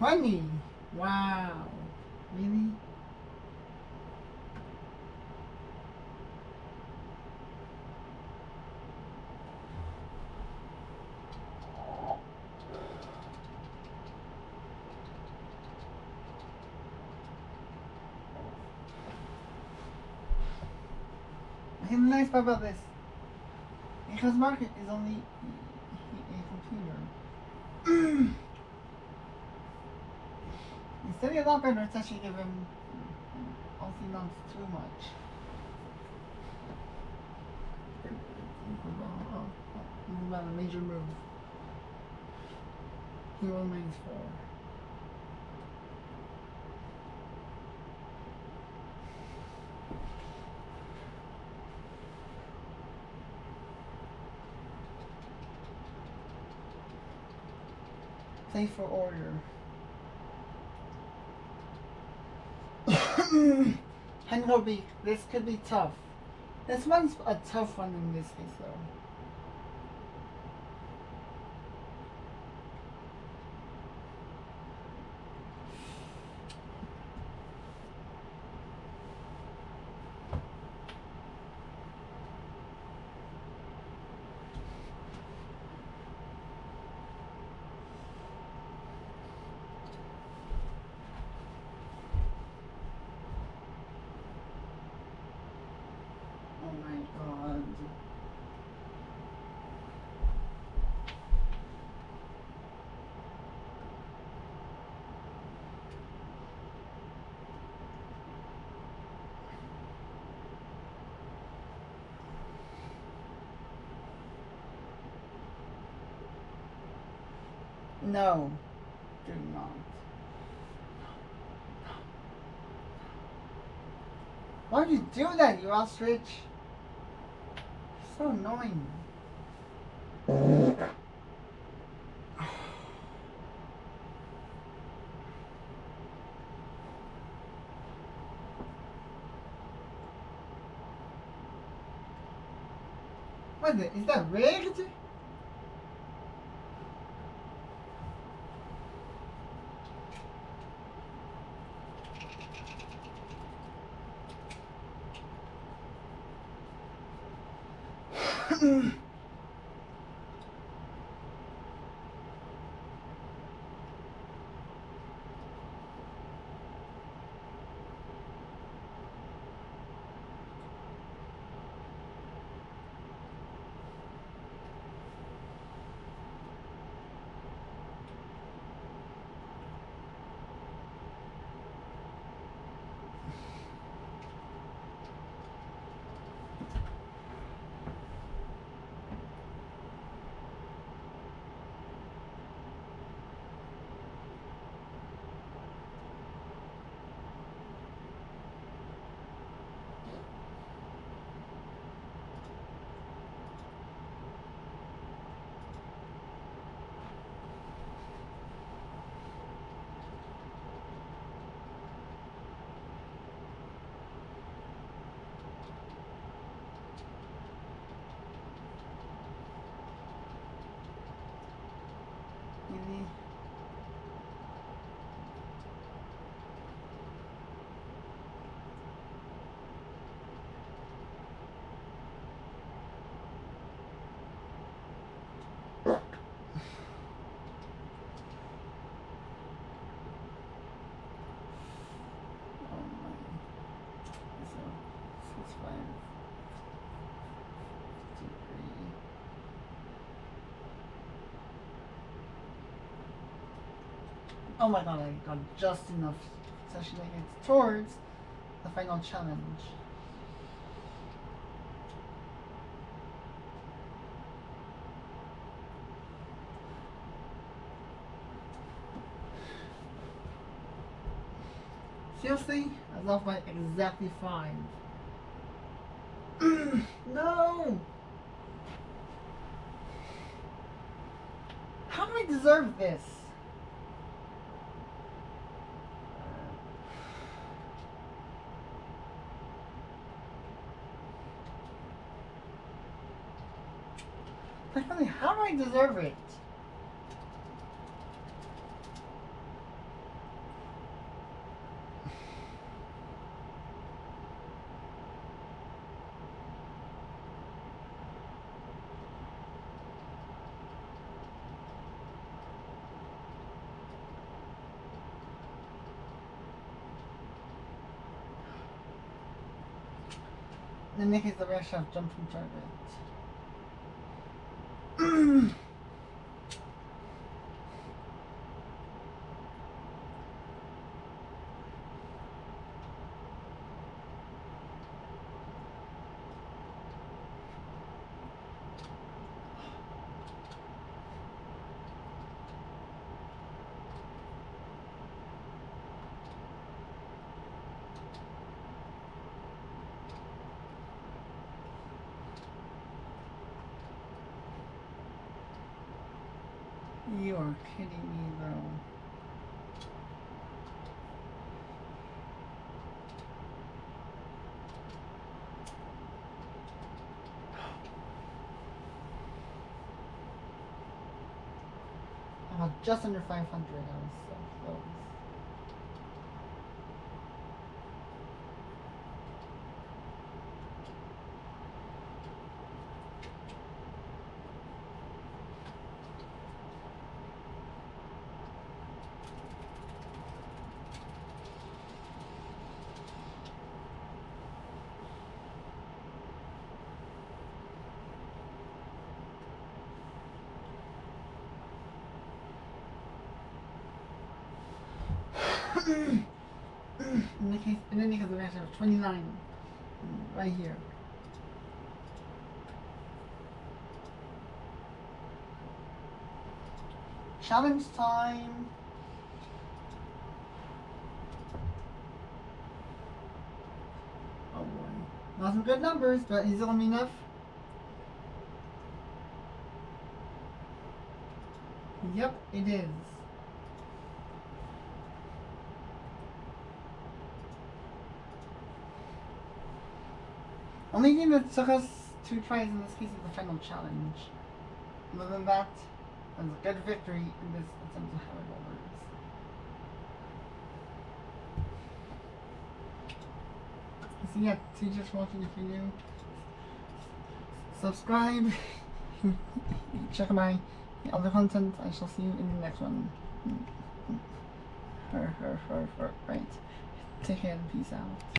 20. Wow. Really? The nice part about this, because market is only a computer. Instead of that better, it's actually give him not too much. About a oh, major move. Hero minus four. Play for order. Henry, this could be tough. This one's a tough one in this case, though. Oh my god. No, do not. Why'd you do that, you ostrich? So annoying. What is that rigged? Really? Oh my. So, six, five, two, three. Oh my god, I got just enough actually make towards the final challenge. Seriously? I off by exactly five. no! How do I deserve this? How do I deserve it? Let me the rush of jumping target. You are kidding me, bro. I'm oh, just under 500. I was so close. In the case, in any case, the match have 29 mm, right here. Challenge time. Oh boy. Not some good numbers, but is it gonna be enough? Yep, it is. Only thing that took us two tries in this case is the final challenge. Other than that, it was a good victory in this attempt to Highway Rollers. So yeah, teachers watching if you're new, subscribe, check my other content. I shall see you in the next one. Her, her, her, her, right. Take care and peace out.